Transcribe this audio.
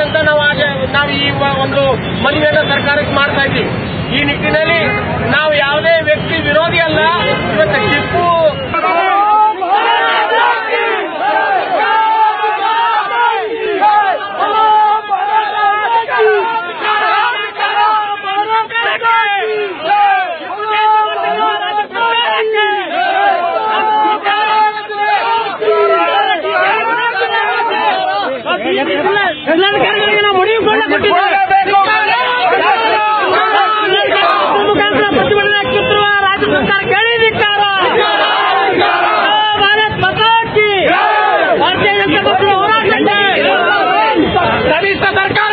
ಅಂತ ನಾವು ನಾವು ಈ ಒಂದು ಮನವಿಯನ್ನು ಸರ್ಕಾರಕ್ಕೆ ಮಾಡ್ತಾ ಇದ್ದೀವಿ. ಈ ನಿಟ್ಟಿನಲ್ಲಿ ನಾವು ಯಾವುದೇ ಕನ್ನಡಕರಿಗೆ ನಾವು ಮುಡಿಯುಕೊಳ್ಳ ಪ್ರತಿಭಟನೆ ಹಾಕುತ್ತಿರುವ ರಾಜ್ಯ ಸರ್ಕಾರ ಕೇಳಿ ಧಿಕ್ಕಾರ. ಭಾರತ್ ಮತಾಕಿ ಭಾರತೀಯ ಜನತಾ ಪಕ್ಷದ ಸರ್ಕಾರ